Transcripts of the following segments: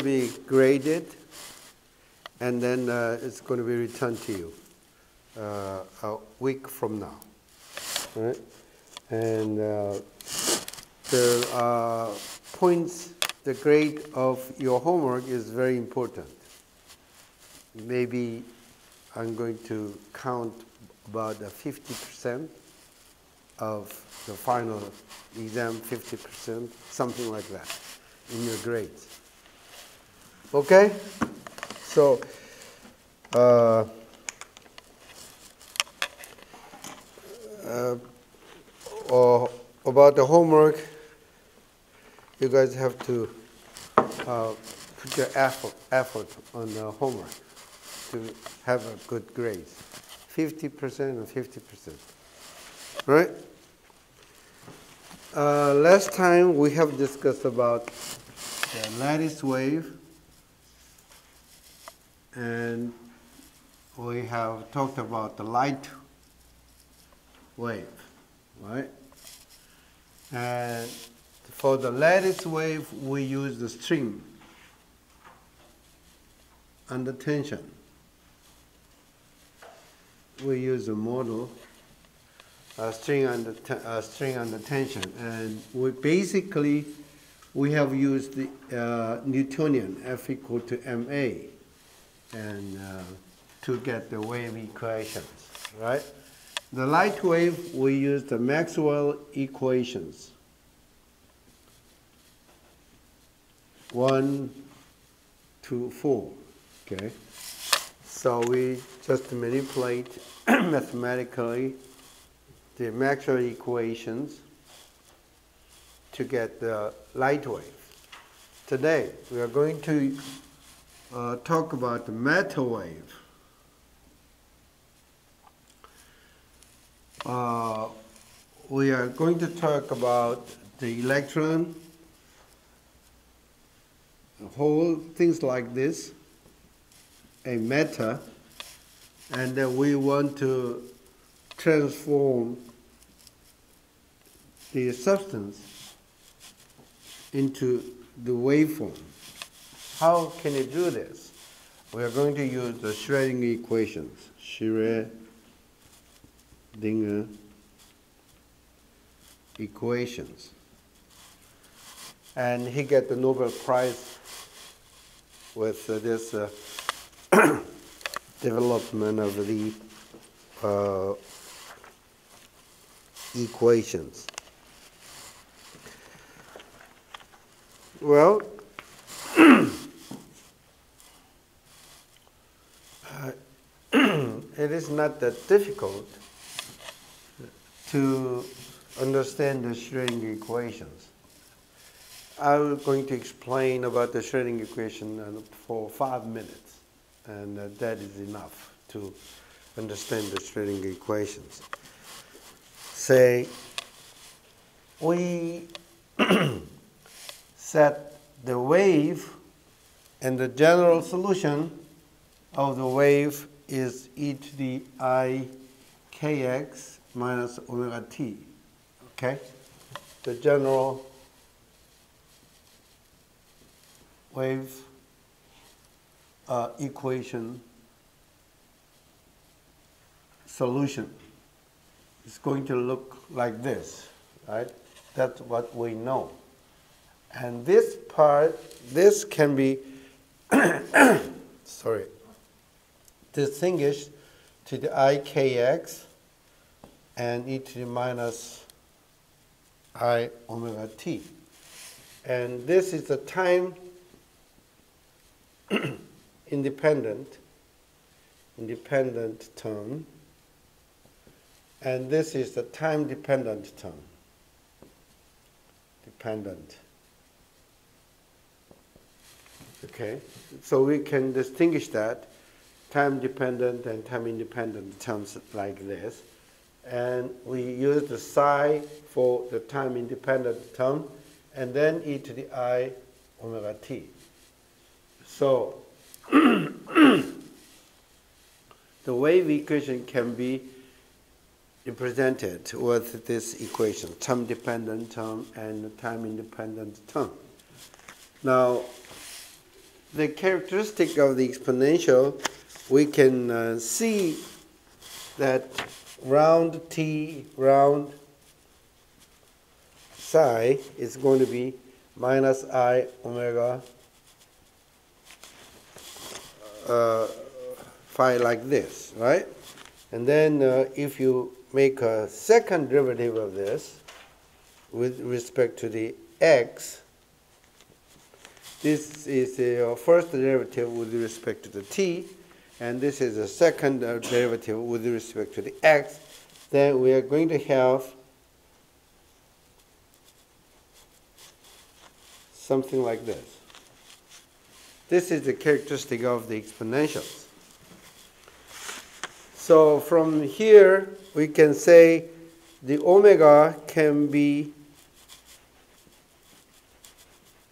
to be graded, and then uh, it's going to be returned to you uh, a week from now. All right? And uh, the points, the grade of your homework is very important. Maybe I'm going to count about 50% of the final exam, 50%, something like that in your grades. Okay? So, uh, uh, or about the homework, you guys have to uh, put your effort, effort on the homework to have a good grade. 50% and 50%. Right? Uh, last time we have discussed about the lattice wave and we have talked about the light wave, right? And for the lattice wave, we use the string under tension. We use a model, a string under, a string under tension, and we basically we have used the uh, Newtonian F equal to ma, and uh, to get the wave equations, right? The light wave, we use the Maxwell equations. One, two, four, okay? So we just manipulate mathematically the Maxwell equations to get the light wave. Today, we are going to uh, talk about the matter wave. Uh, we are going to talk about the electron, whole things like this, a matter, and then we want to transform the substance into the waveform. How can you do this? We are going to use the Schrödinger equations. Schrödinger equations. And he got the Nobel Prize with uh, this uh, development of the uh, equations. Well, it is not that difficult to understand the Schrödinger equations. I'm going to explain about the Schrödinger equation for five minutes, and uh, that is enough to understand the Schrödinger equations. Say, we set the wave and the general solution of the wave is e to the i kx minus omega t. Okay? The general wave uh, equation solution is going to look like this, right? That's what we know. And this part, this can be, sorry, distinguished to the ikx and e to the minus i omega t. And this is the time independent, independent term. And this is the time dependent term. Dependent. Okay, so we can distinguish that time dependent and time independent terms like this. And we use the psi for the time independent term and then e to the i omega t. So the wave equation can be represented with this equation, time dependent term and time independent term. Now, the characteristic of the exponential, we can uh, see that round t round psi is going to be minus i omega uh, phi like this, right? And then uh, if you make a second derivative of this with respect to the x, this is the first derivative with respect to the t, and this is a second uh, derivative with respect to the x, then we are going to have something like this. This is the characteristic of the exponentials. So from here, we can say the omega can be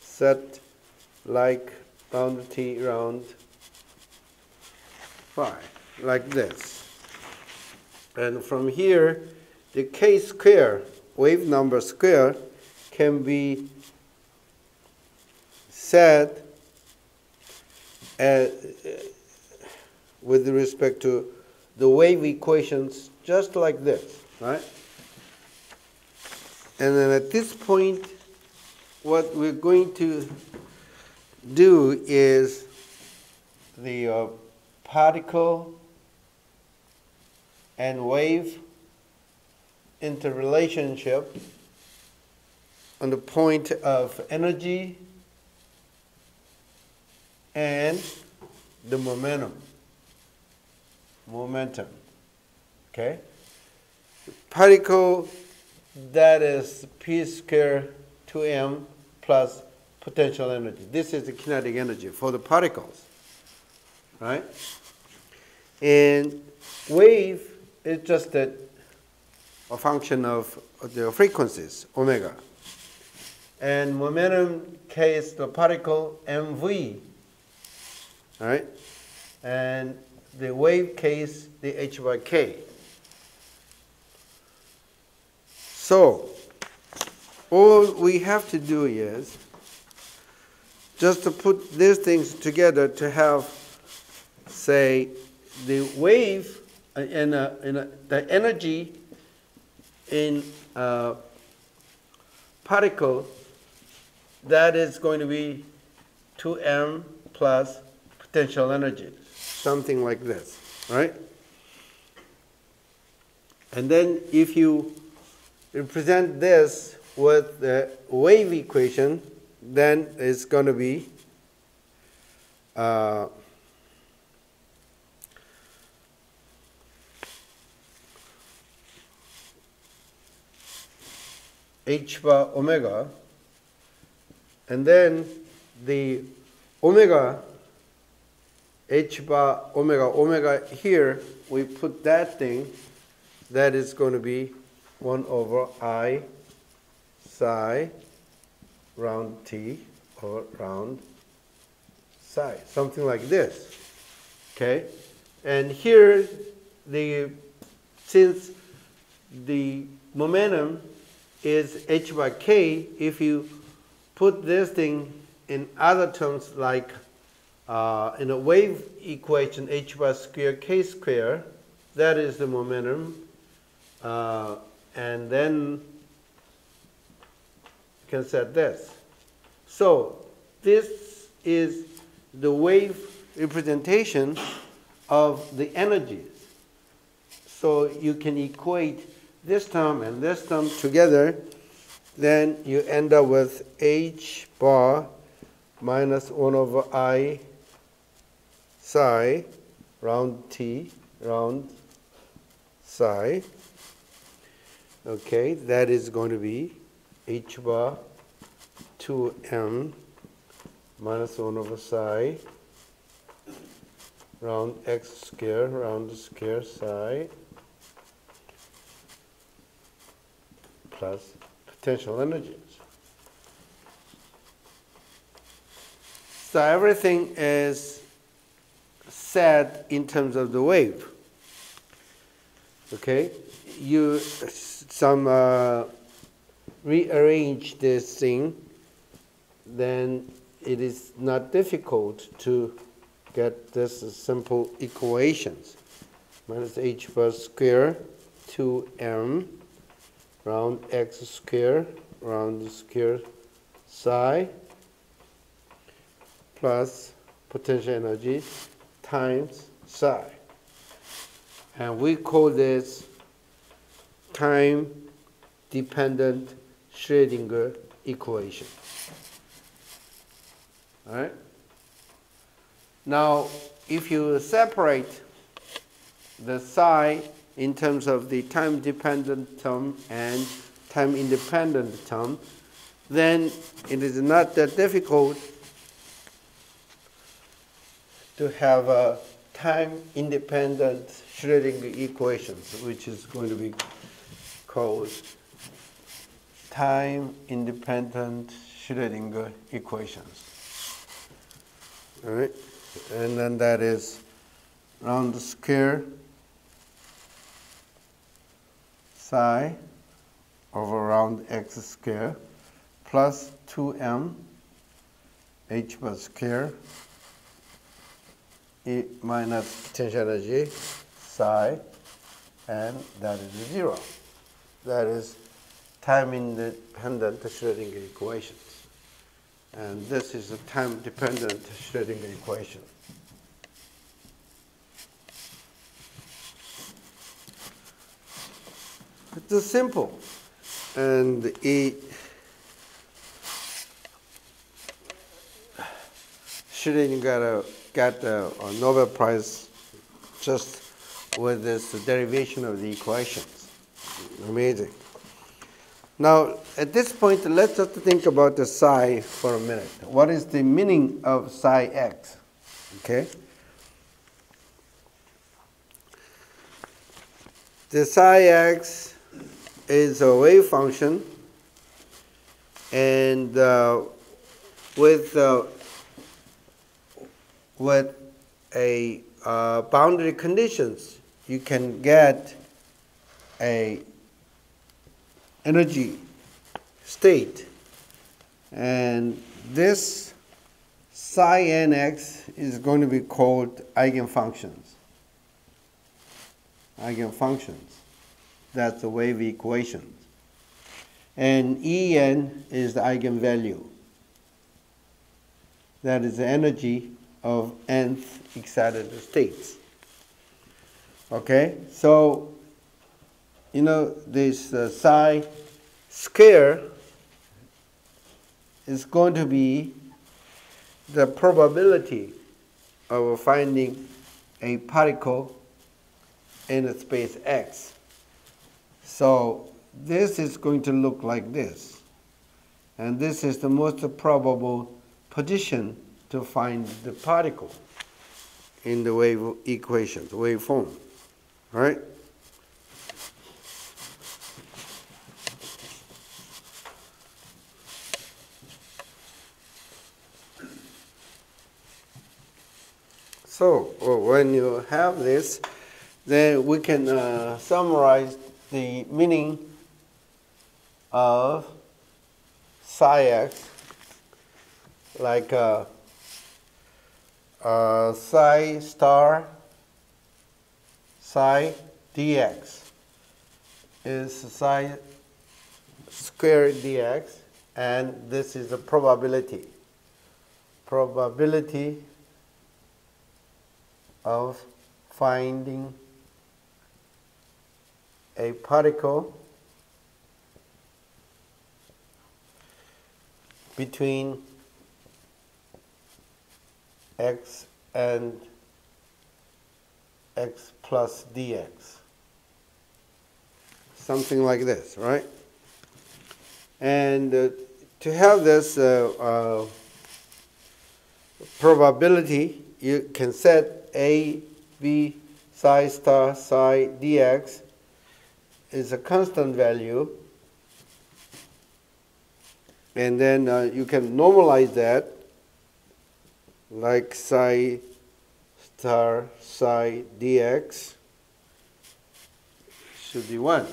set like round t round phi, like this. And from here, the k square, wave number square, can be set uh, with respect to the wave equations just like this, right? And then at this point, what we're going to do is the uh, particle and wave interrelationship on the point of energy and the momentum. Momentum. Okay? Particle that is p square 2m plus potential energy. This is the kinetic energy for the particles. Right? And wave is just a, a function of the frequencies, omega. And momentum k is the particle mv all right? And the wave case, the h by k. So, all we have to do is just to put these things together to have, say, the wave uh, and, a, in a, the energy in a particle that is going to be 2m plus potential energy, something like this, right? And then if you represent this with the wave equation, then it's going to be uh, h bar omega, and then the omega h bar omega, omega here, we put that thing, that is going to be 1 over i psi round t or round psi, something like this. Okay? And here, the since the momentum is h by k, if you put this thing in other terms like uh, in a wave equation, h by square k square, that is the momentum. Uh, and then you can set this. So this is the wave representation of the energies. So you can equate this term and this term together, then you end up with h bar minus 1 over i psi round t round psi. Okay, that is going to be h bar 2m minus 1 over psi round x square round square psi plus potential energies. So everything is said in terms of the wave. Okay, you some uh, rearrange this thing, then it is not difficult to get this simple equations. Minus h bar square 2m round x square round square psi plus potential energy times psi. And we call this time dependent Schrodinger equation. All right? Now, if you separate the psi in terms of the time dependent term and time independent term, then it is not that difficult to have a time independent Schrodinger equation, which is going to be called time independent Schrodinger equations. All right, and then that is round the square psi over round x square plus 2m h bar square e minus potential energy psi and that is zero. That is time independent Schrodinger equations. And this is a time dependent Schrodinger equation. It's simple. And it Schrodinger got a, got a, a Nobel Prize just with this derivation of the equations. Amazing. Now, at this point, let's just think about the psi for a minute. What is the meaning of psi x? Okay? The psi x is a wave function, and uh, with uh, with a uh, boundary conditions, you can get a energy state. And this psi nx is going to be called eigenfunctions. Eigenfunctions. That's the wave equation. And En is the eigenvalue. That is the energy of nth excited states. Okay, so you know, this uh, psi square is going to be the probability of finding a particle in a space x. So this is going to look like this. And this is the most probable position to find the particle in the wave equation, equations, waveform. Right? So when you have this, then we can uh, summarize the meaning of psi x like uh, uh, psi star psi dx is psi squared dx and this is the probability. Probability of finding a particle between x and x plus dx. Something like this, right? And uh, to have this uh, uh, probability, you can set a b psi star psi dx is a constant value. And then uh, you can normalize that like psi star psi dx should be 1.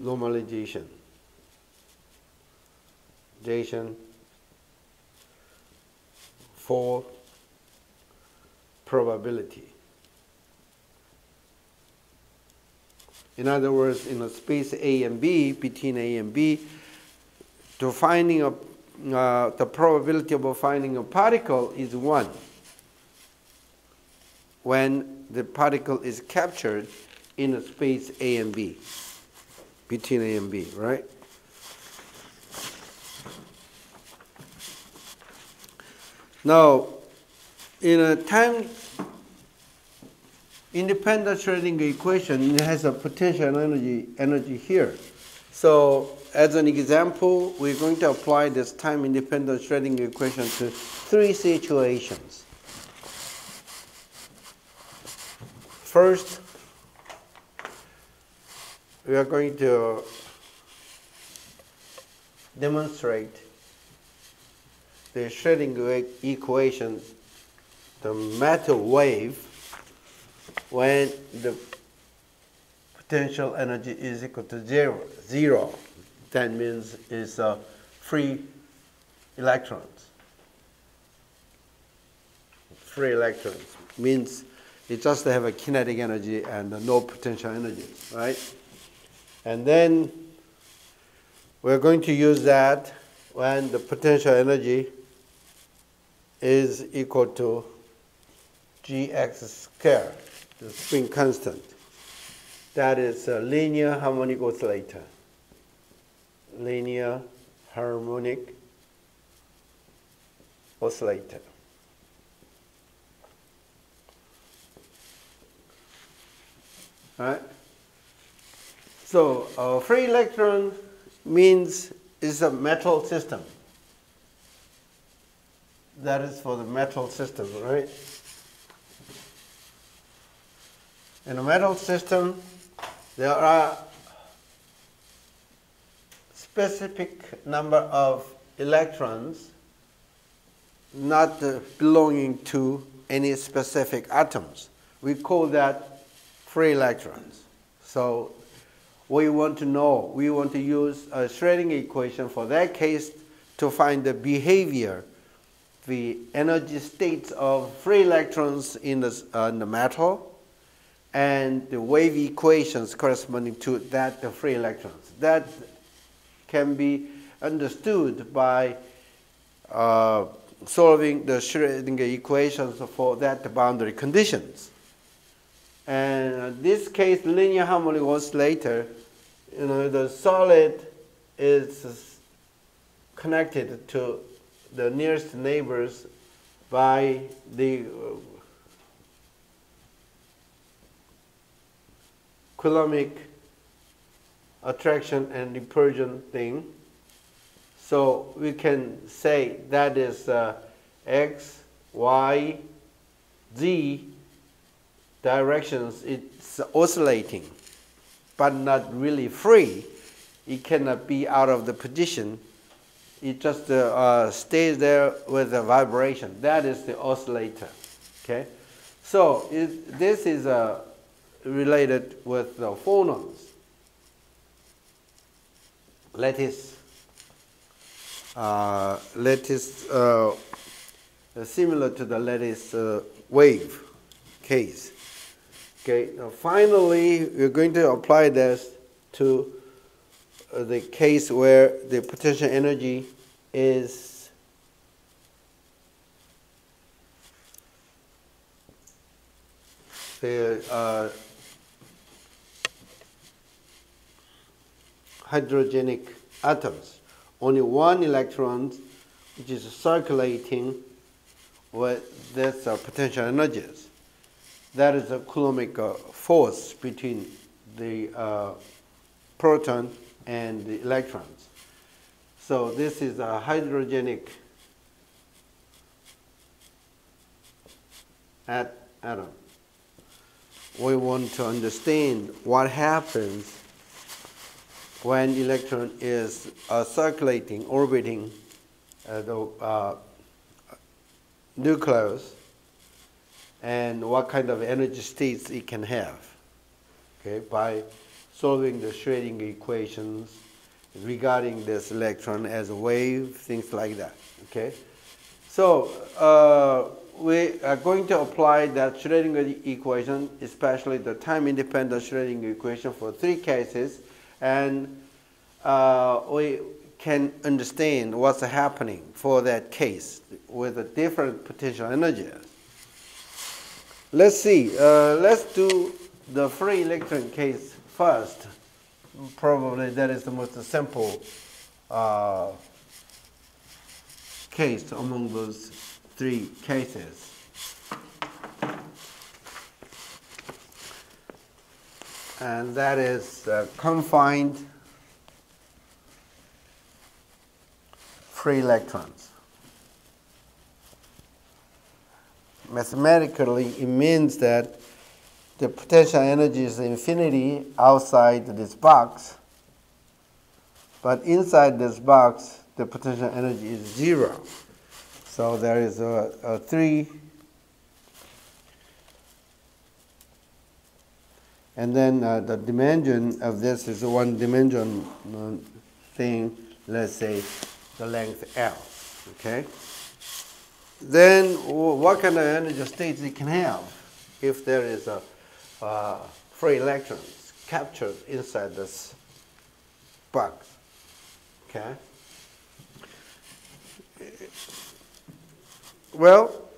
Normalization. Jason for probability. In other words, in a space A and B, between A and B, to finding a, uh, the probability of finding a particle is 1 when the particle is captured in a space A and B, between A and B, right? Now, in a time independent Schrodinger equation, it has a potential energy, energy here. So as an example, we're going to apply this time independent Schrodinger equation to three situations. First, we are going to demonstrate the Schrodinger equation, the matter wave, when the potential energy is equal to zero. zero. That means it's uh, free electrons. Free electrons means it just have a kinetic energy and no potential energy, right? And then we're going to use that when the potential energy is equal to gx squared, the spring constant. That is a linear harmonic oscillator. Linear harmonic oscillator. Right? So a free electron means is a metal system. That is for the metal system, right? In a metal system, there are specific number of electrons not belonging to any specific atoms. We call that free electrons. So we want to know, we want to use a Schrodinger equation for that case to find the behavior, the energy states of free electrons in the, uh, in the metal, and the wave equations corresponding to that the free electrons. That can be understood by uh, solving the Schrodinger equations for that boundary conditions. And this case, linear harmonic oscillator, you know, the solid is connected to the nearest neighbors by the Coulombic attraction and repulsion thing. So we can say that is uh, x, y, z directions, it's oscillating, but not really free. It cannot be out of the position. It just uh, uh, stays there with the vibration. That is the oscillator. Okay, so it, this is uh, related with the phonons. Lattice, uh, lattice, uh, similar to the lattice uh, wave case. Okay, now finally, we're going to apply this to uh, the case where the potential energy is the hydrogenic atoms. Only one electron which is circulating with this potential energies that is a Coulombic uh, force between the uh, proton and the electrons. So this is a hydrogenic at atom. We want to understand what happens when electron is uh, circulating, orbiting uh, the uh, nucleus and what kind of energy states it can have okay, by solving the Schrodinger equations regarding this electron as a wave, things like that, okay? So uh, we are going to apply that Schrodinger equation, especially the time-independent Schrodinger equation for three cases, and uh, we can understand what's happening for that case with the different potential energies. Let's see, uh, let's do the free electron case first. Probably that is the most simple uh, case among those three cases. And that is uh, confined free electrons. Mathematically, it means that the potential energy is infinity outside this box, but inside this box, the potential energy is zero. So there is a, a three, and then uh, the dimension of this is one dimension thing, let's say the length L, okay? Then what kind of energy states it can have if there is a uh, free electrons captured inside this box, okay? Well,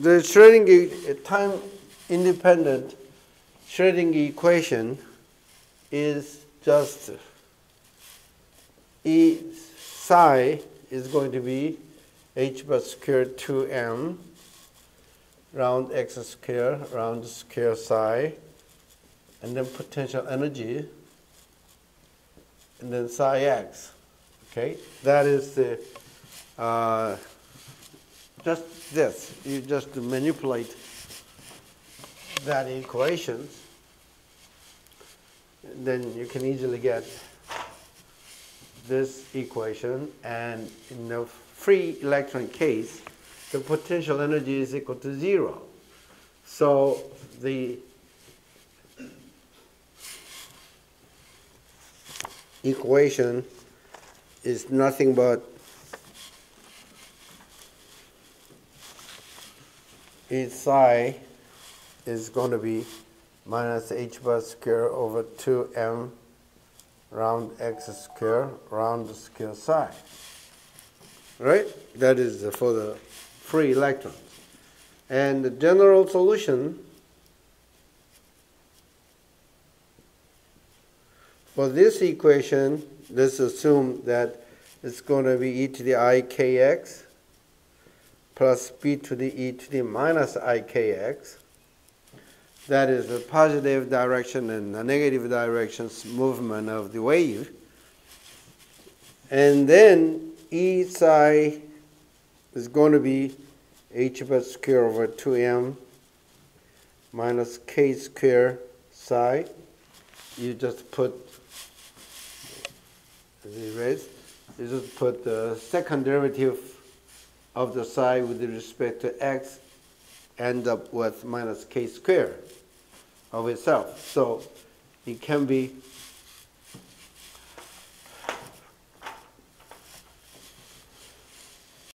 the Schrodinger time independent Schrodinger equation is just E psi is going to be h bar squared 2m round x square round square psi and then potential energy and then psi x okay that is the uh, just this. You just manipulate that equation, then you can easily get this equation. And in the free electron case, the potential energy is equal to zero. So the equation is nothing but each psi is going to be minus h bar square over 2m round x square round square psi. Right? That is for the free electrons. And the general solution for this equation, let's assume that it's going to be e to the i kx plus b to the e to the minus ikx. That is the positive direction and the negative directions movement of the wave. And then E psi is going to be h bar square over 2m minus k square psi. You just put rest. You just put the second derivative of the psi with respect to x end up with minus k squared of itself. So it can be